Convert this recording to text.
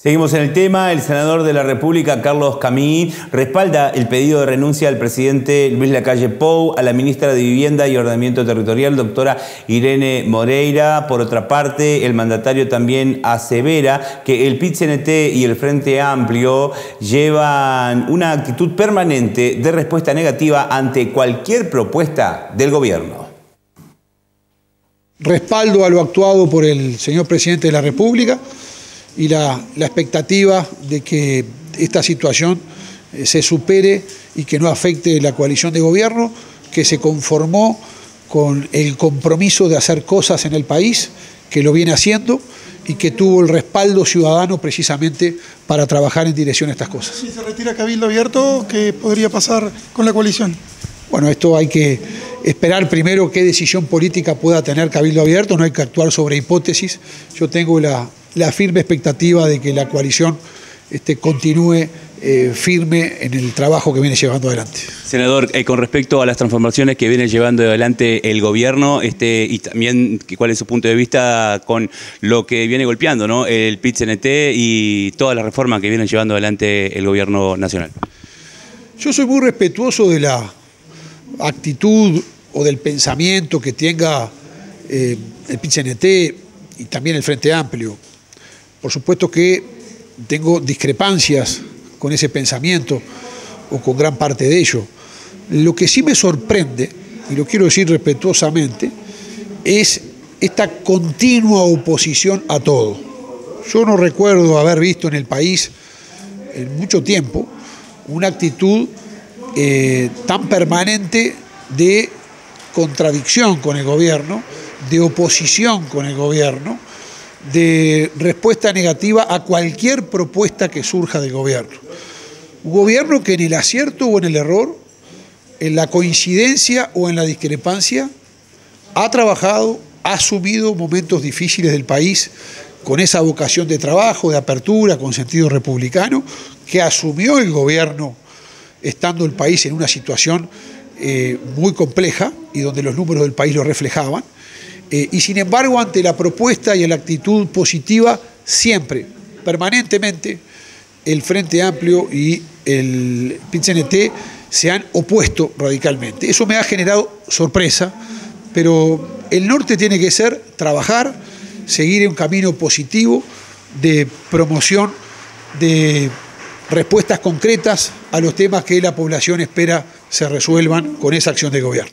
Seguimos en el tema. El senador de la República, Carlos Camí, respalda el pedido de renuncia del presidente Luis Lacalle Pou a la ministra de Vivienda y Ordenamiento Territorial, doctora Irene Moreira. Por otra parte, el mandatario también asevera que el PIT-CNT y el Frente Amplio llevan una actitud permanente de respuesta negativa ante cualquier propuesta del gobierno. Respaldo a lo actuado por el señor presidente de la República y la, expectativa de que esta situación eh, se supere y que no afecte la coalición de gobierno que se conformó con el compromiso de hacer cosas en el país, que lo viene haciendo y que tuvo el respaldo ciudadano precisamente para trabajar en dirección a estas cosas. Si se retira Cabildo Abierto, ¿qué podría pasar con la coalición? Bueno, esto hay que esperar primero qué decisión política pueda tener Cabildo Abierto, no hay que actuar sobre hipótesis. Yo tengo la, la firme expectativa de que la coalición este, continúe eh, firme en el trabajo que viene llevando adelante. Senador, eh, con respecto a las transformaciones que viene llevando adelante el gobierno, este, y también cuál es su punto de vista con lo que viene golpeando, ¿no? El PIT-CNT y todas las reformas que viene llevando adelante el gobierno nacional. Yo soy muy respetuoso de la actitud o del pensamiento que tenga eh, el PIT-CNT y también el Frente Amplio. Por supuesto que tengo discrepancias con ese pensamiento o con gran parte de ello. Lo que sí me sorprende, y lo quiero decir respetuosamente, es esta continua oposición a todo. Yo no recuerdo haber visto en el país en mucho tiempo una actitud eh, tan permanente de contradicción con el gobierno, de oposición con el gobierno, de respuesta negativa a cualquier propuesta que surja del gobierno. Un gobierno que en el acierto o en el error, en la coincidencia o en la discrepancia, ha trabajado, ha asumido momentos difíciles del país con esa vocación de trabajo, de apertura, con sentido republicano, que asumió el gobierno estando el país en una situación eh, muy compleja y donde los números del país lo reflejaban eh, y sin embargo, ante la propuesta y la actitud positiva, siempre, permanentemente, el Frente Amplio y el PCNT se han opuesto radicalmente. Eso me ha generado sorpresa, pero el norte tiene que ser trabajar, seguir un camino positivo de promoción de respuestas concretas a los temas que la población espera se resuelvan con esa acción de gobierno.